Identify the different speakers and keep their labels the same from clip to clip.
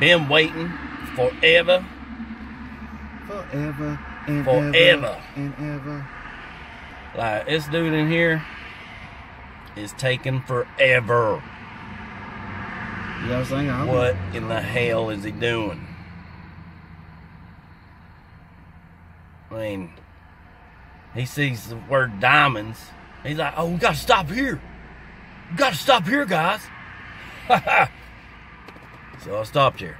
Speaker 1: Been waiting forever.
Speaker 2: Forever and
Speaker 1: Forever.
Speaker 2: ever and ever.
Speaker 1: Like this dude in here is taking forever.
Speaker 2: You know what I'm saying? I'm-
Speaker 1: What in the hell is he doing? I mean, he sees the word diamonds. He's like, oh, we gotta stop here. We gotta stop here, guys. so I stopped here.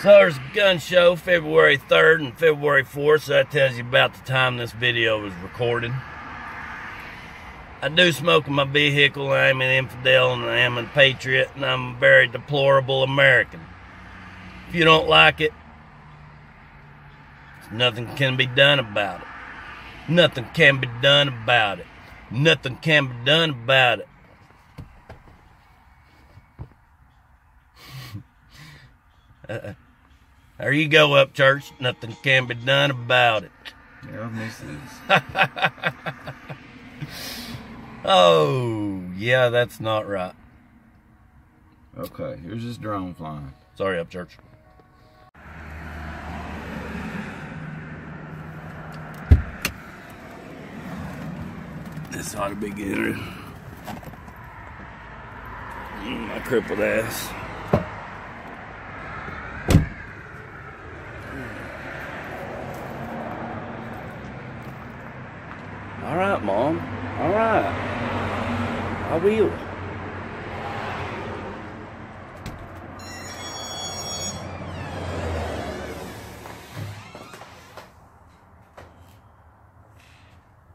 Speaker 1: So there's a gun show February 3rd and February 4th, so that tells you about the time this video was recorded. I do smoke in my vehicle. I'm an infidel and I am a patriot and I'm a very deplorable American. If you don't like it, nothing can be done about it. Nothing can be done about it. Nothing can be done about it. Uh, there you go, Upchurch. Nothing can be done about it.
Speaker 2: Yeah, I've missed this.
Speaker 1: Oh, yeah, that's not right.
Speaker 2: Okay, here's this drone flying.
Speaker 1: Sorry, Upchurch. This ought to be good. My crippled ass. All right, mom. All right. I will.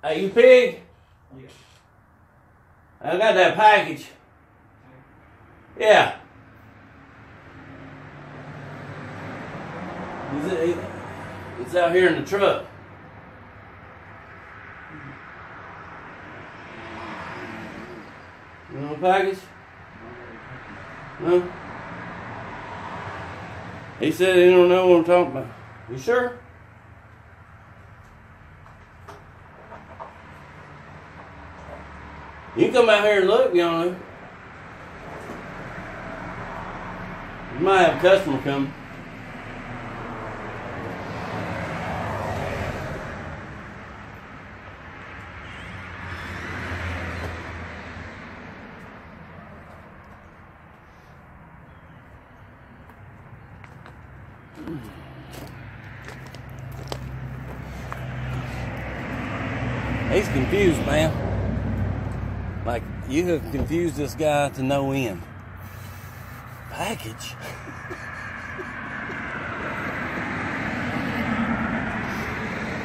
Speaker 1: Hey, you pig? Yes. I got that package. Yeah. Is it's out here in the truck. You know the package? No? He said he don't know what I'm talking about. You sure? You come out here and look, you know. You might have a customer coming. He's confused, man. Like, you have confused this guy to no end. Package?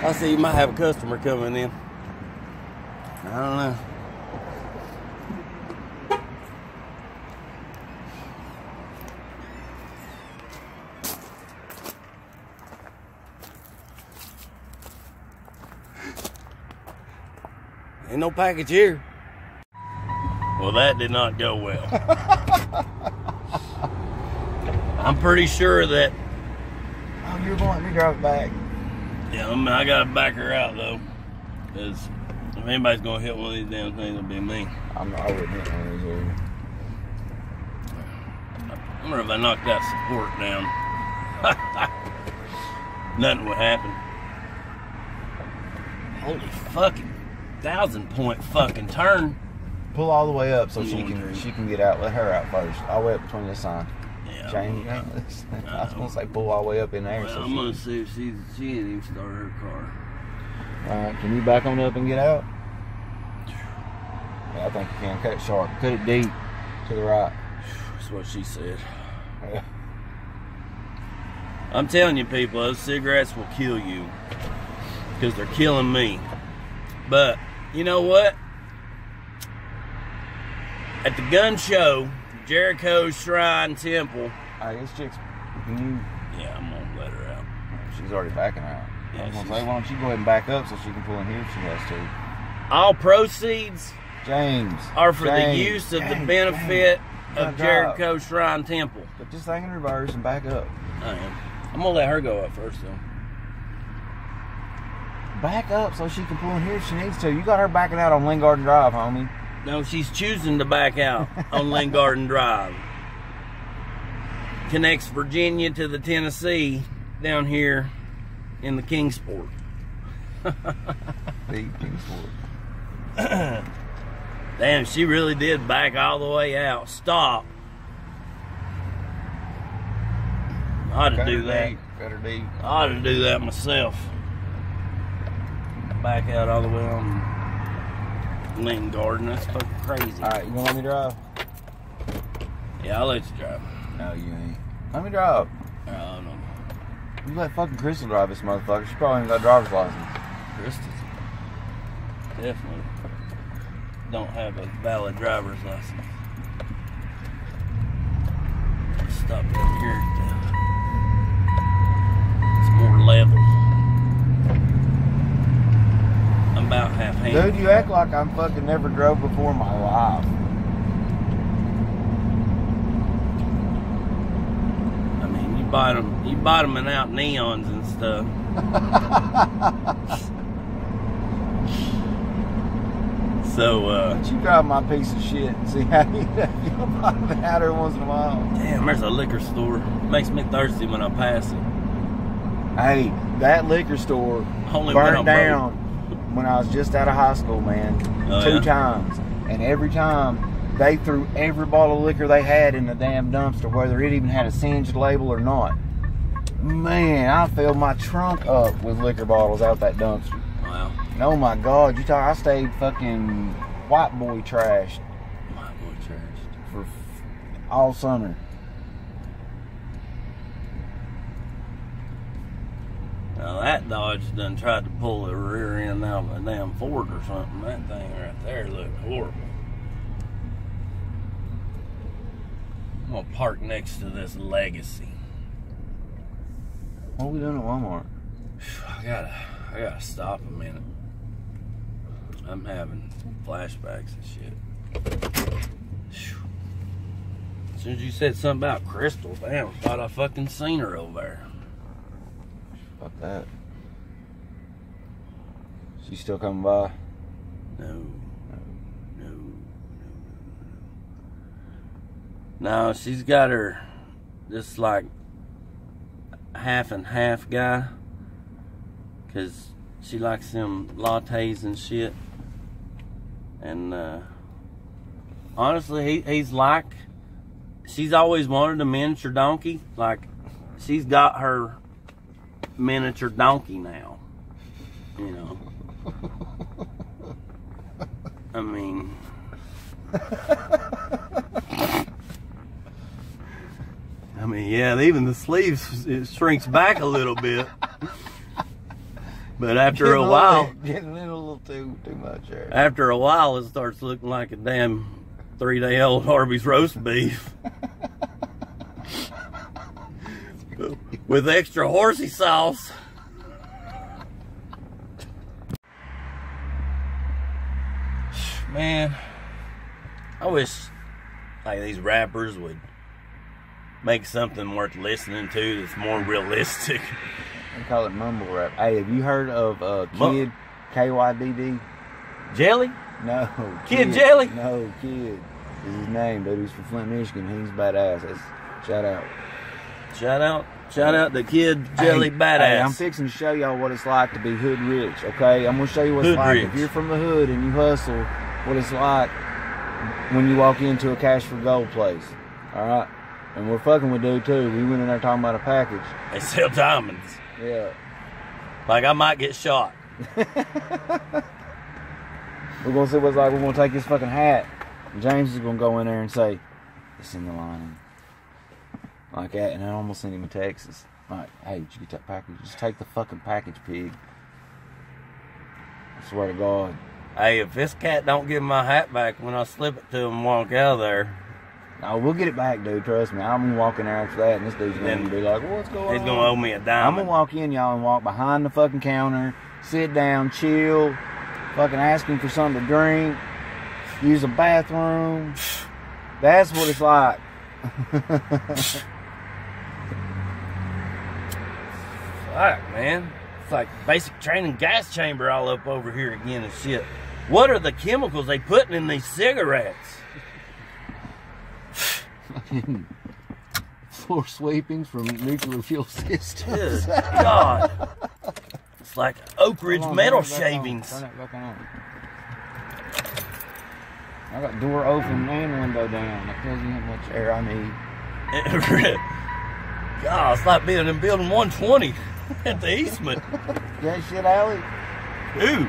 Speaker 1: I see you might have a customer coming in. I don't know. Ain't no package here. Well, that did not go well. I'm pretty sure that.
Speaker 2: Oh, you're going to let drive it back.
Speaker 1: Yeah, I, mean, I gotta back her out though, because if anybody's gonna hit one of these damn things, it'll be me.
Speaker 2: I'm, I wouldn't hit one of these. either.
Speaker 1: I wonder if I knocked that support down. Nothing would happen. Holy fucking thousand point fucking turn.
Speaker 2: Pull all the way up so she can she can get out. Let her out first. All the way up between this sign.
Speaker 1: Yeah.
Speaker 2: Jane, you ain't listening. I was gonna say pull all the way up in there.
Speaker 1: Well,
Speaker 2: so
Speaker 1: I'm gonna see if she she ain't even start her car.
Speaker 2: all right, can you back on up and get out? Yeah, I think you can. Cut it sharp. Cut it deep to the right.
Speaker 1: That's what she said.
Speaker 2: Yeah.
Speaker 1: I'm telling you, people, those cigarettes will kill you because they're killing me. But you know what? At the gun show, Jericho Shrine Temple.
Speaker 2: Hey, this chick's. Can you?
Speaker 1: Yeah, I'm gonna let her out.
Speaker 2: She's already backing out.
Speaker 1: Yeah,
Speaker 2: I was gonna say, why don't you go ahead and back up so she can pull in here if she has to.
Speaker 1: All proceeds
Speaker 2: James.
Speaker 1: are for the use of the benefit
Speaker 2: James.
Speaker 1: of Jericho Shrine Temple.
Speaker 2: Put this thing in reverse and back up.
Speaker 1: I am. I'm gonna let her go up first, though.
Speaker 2: Back up so she can pull in here if she needs to. You got her backing out on Lynn Garden Drive, homie.
Speaker 1: No, she's choosing to back out on Lane Garden Drive. connects Virginia to the Tennessee down here in the Kingsport.
Speaker 2: Big Kingsport.
Speaker 1: Damn, she really did back all the way out. Stop. I ought to do that.
Speaker 2: deep, Cut deep.
Speaker 1: I ought to do that myself. Back out all the way on Lincoln Garden. That's fucking crazy.
Speaker 2: All right, you gonna let me drive?
Speaker 1: Yeah, I'll let you drive.
Speaker 2: No, you ain't. Let me drive.
Speaker 1: Oh, no.
Speaker 2: You let fucking Crystal drive this motherfucker. She probably ain't got a driver's license.
Speaker 1: Kristen's definitely don't have a valid driver's license. Stop up here. It's more level. I'm about half
Speaker 2: Dude, you act like I'm fucking never drove before in my life.
Speaker 1: I mean, you them, you in out neons and stuff. so, uh,
Speaker 2: But you drive my piece of shit and see how you you'll buy it out every once in a while.
Speaker 1: damn, there's a liquor store. Makes me thirsty when I pass it.
Speaker 2: Hey, that liquor store
Speaker 1: Only I'm
Speaker 2: down when I was just out of high school, man.
Speaker 1: Oh,
Speaker 2: two
Speaker 1: yeah?
Speaker 2: times. And every time they threw every bottle of liquor they had in the damn dumpster, whether it even had a singed label or not. Man, I filled my trunk up with liquor bottles out that dumpster.
Speaker 1: Wow.
Speaker 2: Oh my god, you talk I stayed fucking white boy trashed
Speaker 1: White boy trashed.
Speaker 2: for f- all summer.
Speaker 1: Now that Dodge done tried to pull the rear end out of a damn Ford or something. That thing right there looked horrible. I'm gonna park next to this Legacy.
Speaker 2: What are we doing at Walmart?
Speaker 1: I gotta, I gotta stop a minute. I'm having flashbacks and shit. As soon as you said something about Crystal, damn, thought I fucking seen her over there.
Speaker 2: Fuck that. She still coming by?
Speaker 1: No. No. No. No. No. She's got her just like half and half guy. Cause she likes them lattes and shit. And uh honestly he, he's like she's always wanted a miniature donkey. Like she's got her miniature donkey now. You know. I mean, I mean, yeah, even the sleeves it shrinks back a little bit. But after a while,
Speaker 2: getting in a little too too much there.
Speaker 1: after a while, it starts looking like a damn three-day-old Harvey's roast beef with extra horsey sauce. Man, I wish like these rappers would make something worth listening to that's more realistic.
Speaker 2: They call it mumble rap. Hey, have you heard of uh, Kid KYDD?
Speaker 1: Jelly?
Speaker 2: No,
Speaker 1: Kid Jelly?
Speaker 2: No, Kid is his name, dude. He's from Flint, Michigan. He's badass. That's, shout out.
Speaker 1: Shout out, shout out the kid Jelly
Speaker 2: Hey,
Speaker 1: Badass.
Speaker 2: Hey, I'm fixing to show y'all what it's like to be hood rich. Okay, I'm gonna show you what it's
Speaker 1: Hood
Speaker 2: like
Speaker 1: rich.
Speaker 2: if you're from the hood and you hustle. What it's like when you walk into a cash for gold place. All right, and we're fucking with dude too. We went in there talking about a package.
Speaker 1: they sell diamonds.
Speaker 2: Yeah.
Speaker 1: Like I might get shot.
Speaker 2: We're gonna see what's like. We're gonna take his fucking hat. James is gonna go in there and say, "It's in the lining," like that, and I almost sent him a text. It's like, "Hey, did you get that package? Just take the fucking package, pig." I swear to God.
Speaker 1: Hey, if this cat don't give my hat back when I slip it to him and walk out of there,
Speaker 2: No, we'll get it back, dude. Trust me. I'm gonna walk there after that, and this dude's gonna be like, "What's going
Speaker 1: he's
Speaker 2: on?"
Speaker 1: He's gonna owe me a
Speaker 2: dime.
Speaker 1: I'm
Speaker 2: gonna walk in, y'all, and walk behind the fucking counter, sit down, chill, fucking ask him for something to drink, use a bathroom. That's what it's like.
Speaker 1: Fuck, man. It's like basic training gas chamber all up over here again and shit. What are the chemicals they putting in these cigarettes?
Speaker 2: Fucking floor sweepings from nuclear fuel systems.
Speaker 1: Good God. It's like Oak Ridge
Speaker 2: on,
Speaker 1: metal
Speaker 2: turn it on,
Speaker 1: shavings.
Speaker 2: Turn it back on. I got door open and window down. That tells you how much air I need.
Speaker 1: God, it's like being in building 120 at the Eastman.
Speaker 2: Yeah, shit, Allie.
Speaker 1: Dude,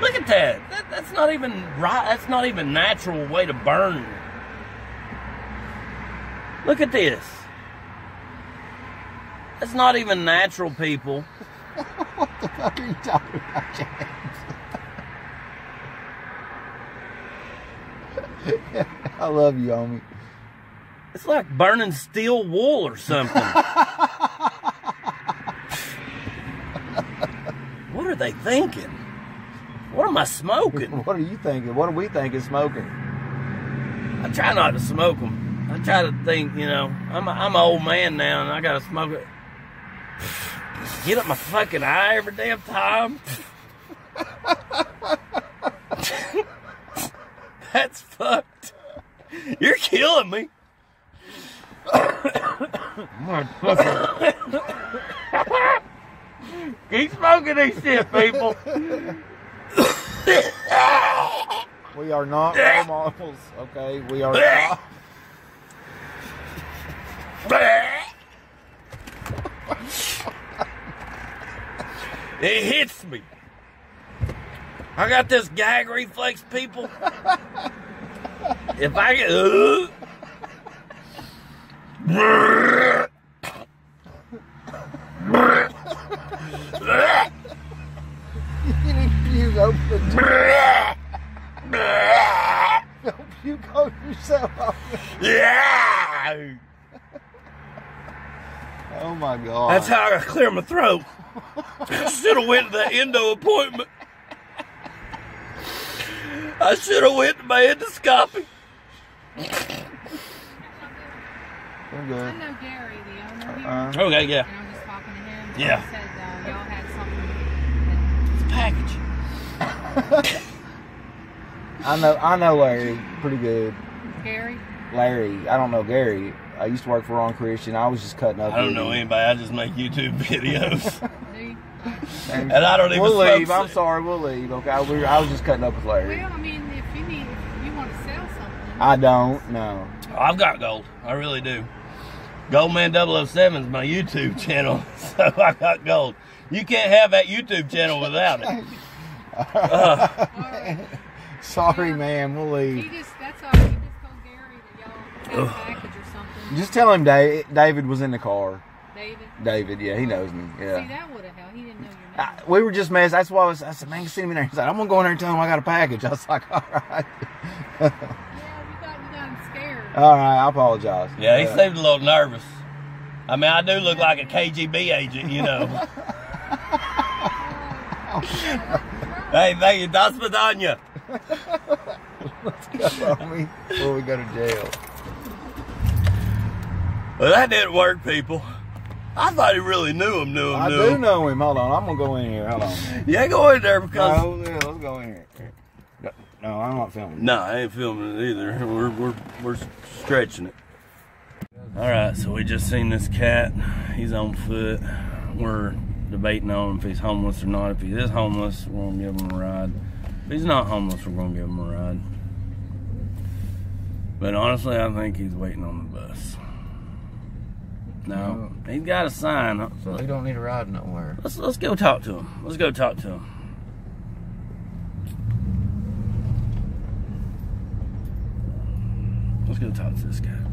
Speaker 1: look at that. that. That's not even right. That's not even natural way to burn. Look at this. That's not even natural, people.
Speaker 2: what the fuck are you talking about, James? I love you, homie.
Speaker 1: It's like burning steel wool or something. what are they thinking? What am I smoking?
Speaker 2: What are you thinking? What do we think is smoking?
Speaker 1: I try not to smoke them. I try to think, you know, I'm a, I'm an old man now and I gotta smoke it. Get up my fucking eye every damn time. That's fucked. You're killing me. Keep smoking these shit, people.
Speaker 2: We are not role models, okay? We are not.
Speaker 1: It hits me. I got this gag reflex, people. if I get. Uh,
Speaker 2: need to puke open the door. Don't puke on yourself.
Speaker 1: yeah!
Speaker 2: Oh my god.
Speaker 1: That's how I clear my throat. I should have went to the endo appointment. I should have went to my endoscopy.
Speaker 2: We're
Speaker 3: I know Gary, the owner here,
Speaker 2: Uh,
Speaker 1: Okay, yeah.
Speaker 3: and I'm just talking to him.
Speaker 1: Yeah.
Speaker 3: He said uh, y'all had something.
Speaker 1: It's package.
Speaker 2: I know I know Larry pretty good.
Speaker 3: Gary,
Speaker 2: Larry, I don't know Gary. I used to work for Ron Christian. I was just cutting up.
Speaker 1: I don't know
Speaker 2: him.
Speaker 1: anybody. I just make YouTube videos.
Speaker 2: And,
Speaker 1: And I don't even
Speaker 2: We'll leave. I'm sorry. We'll leave. Okay. I, we, I was just cutting up with Larry.
Speaker 3: Well, I mean, if you need, if you want to sell something,
Speaker 2: I don't. No.
Speaker 1: I've got gold. I really do. Goldman 007 is my YouTube channel, so I got gold. You can't have that YouTube channel without it. Uh,
Speaker 3: all right.
Speaker 2: Sorry, man. We'll
Speaker 3: he
Speaker 2: leave.
Speaker 3: just that's all. He just told Gary that y'all a package or something.
Speaker 2: Just tell him Dave, David was in the car.
Speaker 3: David.
Speaker 2: David, yeah, he knows me.
Speaker 3: See,
Speaker 2: Yeah.
Speaker 3: that would have helped. He didn't know your name.
Speaker 2: I, we were just messing. That's why I was. I said, man, send him in there. He's like, I'm gonna go in there and tell him I got a package. I was like, all right.
Speaker 3: yeah, you got you got him scared.
Speaker 2: all right. I apologize.
Speaker 1: yeah, he
Speaker 2: Uh,
Speaker 1: seemed a little nervous. I mean, I do look like a KGB agent, you know. hey, thank you. Das Vidanya.
Speaker 2: Let's go, homie, before we go to jail.
Speaker 1: Well, that didn't work, people. I thought he really knew him, knew him,
Speaker 2: I
Speaker 1: knew
Speaker 2: do
Speaker 1: him.
Speaker 2: know him. Hold on. I'm gonna go in here. Hold on.
Speaker 1: Yeah, go in there because.
Speaker 2: No, yeah, let's go in here. No, No, I'm not filming.
Speaker 1: No, I ain't filming it either. We're we're we're stretching it. All right, so we just seen this cat. He's on foot. We're debating on if he's homeless or not. If he is homeless, we're gonna give him a ride. If he's not homeless, we're gonna give him a ride. But honestly, I think he's waiting on the bus. No, he's got a sign.
Speaker 2: So he don't need a ride nowhere.
Speaker 1: Let's let's go talk to him. Let's go talk to him. Let's go talk to this guy.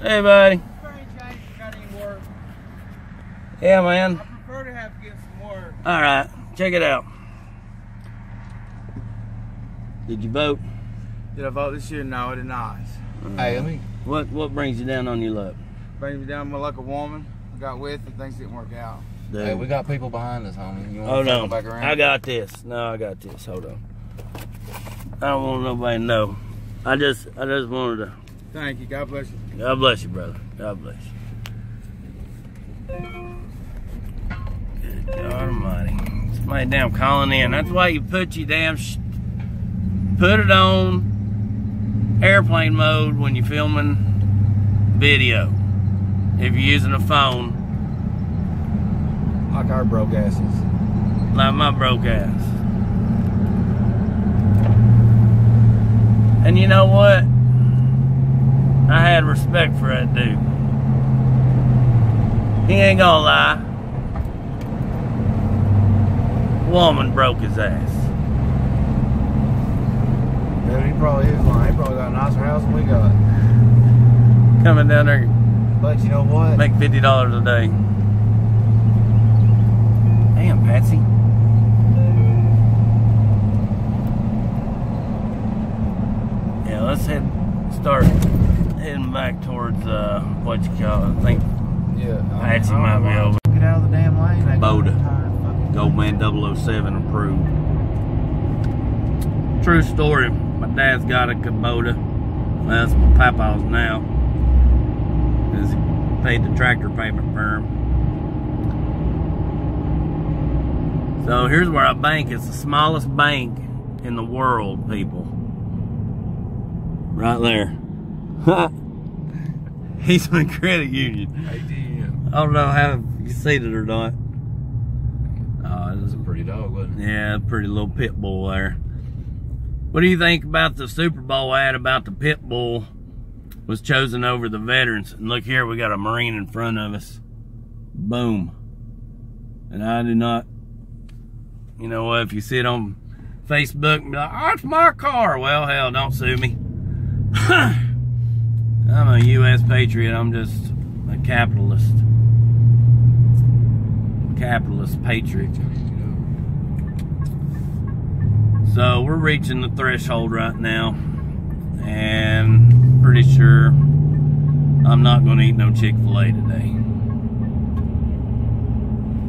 Speaker 1: Hey, buddy.
Speaker 4: Sorry, Jay, got any work?
Speaker 1: Yeah, man.
Speaker 4: I prefer to have to get some work.
Speaker 1: All right, check it out. Did you vote?
Speaker 4: Did I vote this year? No, I did not.
Speaker 2: Hey, let me.
Speaker 1: What What brings you down on your luck?
Speaker 4: Brings me down my luck a woman I got with and things didn't work out.
Speaker 1: Dude.
Speaker 2: Hey, we got people behind us, homie. You want
Speaker 1: Hold
Speaker 2: to
Speaker 1: on.
Speaker 2: back around?
Speaker 1: I got this. No, I got this. Hold on. I don't want nobody to know. I just I just wanted to
Speaker 4: Thank you. God bless you.
Speaker 1: God bless you, brother. God bless you. Good God Almighty. This My damn calling in. That's why you put your damn sh- put it on airplane mode when you're filming video. If you're using a phone,
Speaker 2: Like our broke asses.
Speaker 1: like my broke ass. And you know what? I had respect for that dude. He ain't gonna lie. Woman broke his ass.
Speaker 2: Dude, he probably is lying. He probably got a nicer house than we got.
Speaker 1: Coming down there,
Speaker 2: But you know what?
Speaker 1: make fifty dollars a day. Damn, Patsy. Yeah, let's head start heading back towards uh what you call it. I think
Speaker 2: yeah.
Speaker 1: Patsy might be over.
Speaker 2: Get out of the damn lane. They got
Speaker 1: Boda.
Speaker 2: tired fucking-
Speaker 1: Goldman 007 approved. True story. My dad's got a Kubota. Well, that's my papa's now. Because he paid the tractor payment for him. So here's where I bank. It's the smallest bank in the world, people. Right there. Eastman Credit Union. I don't know how you seen it or not. Oh, it was
Speaker 2: a pretty dog, wasn't it?
Speaker 1: yeah, pretty little pit bull there. What do you think about the Super Bowl ad about the pit bull was chosen over the veterans? And look here, we got a Marine in front of us. Boom. And I do not, you know what, if you see it on Facebook and be like, oh, it's my car. Well, hell, don't sue me. I'm a U.S. patriot. I'm just a capitalist. Capitalist patriot. So we're reaching the threshold right now, and pretty sure I'm not going to eat no Chick fil A today.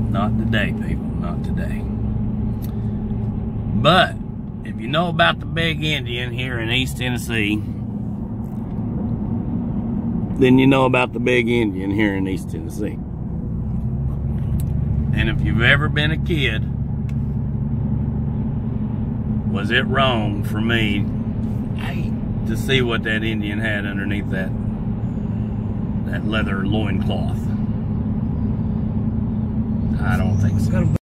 Speaker 1: Not today, people. Not today. But if you know about the Big Indian here in East Tennessee, then you know about the Big Indian here in East Tennessee. And if you've ever been a kid, was it wrong for me to see what that Indian had underneath that that leather loincloth? I don't think so.